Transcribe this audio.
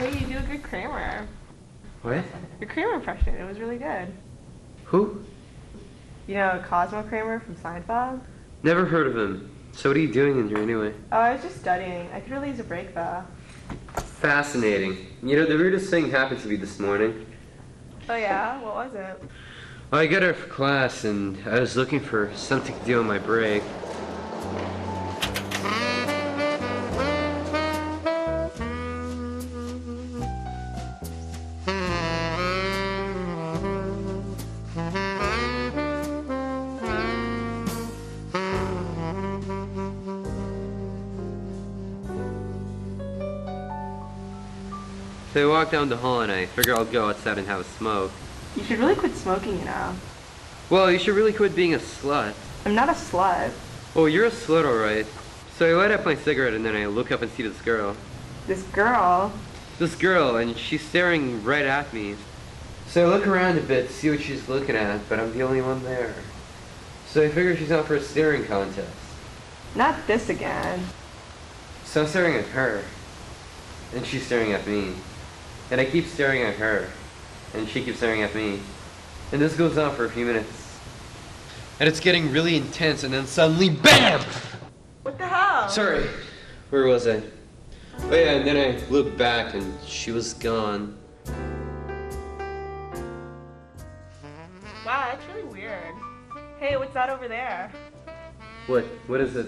good Kramer. What? Your Kramer impression, it was really good. Who? You know Cosmo Kramer from Seinfeld? Never heard of him. So what are you doing in here anyway? Oh, I was just studying. I could really use a break though. Fascinating. You know, the weirdest thing happened to me this morning. Oh yeah? What was it? I got up for class and I was looking for something to do on my break. So I walk down the hall and I figure I'll go outside and have a smoke. You should really quit smoking, you know. Well, you should really quit being a slut. I'm not a slut. Oh, you're a slut, alright. So I light up my cigarette and then I look up and see this girl. This girl. This girl, and she's staring right at me. So I look around a bit to see what she's looking at, but I'm the only one there. So I figure she's out for a staring contest. Not this again. So I'm staring at her. And she's staring at me. And I keep staring at her. And she keeps staring at me. And this goes on for a few minutes. And it's getting really intense, and then suddenly, BAM! What the hell? Sorry, where was I? Oh yeah, and then I looked back and she was gone. Wow, that's really weird. Hey, what's that over there? What? What is it?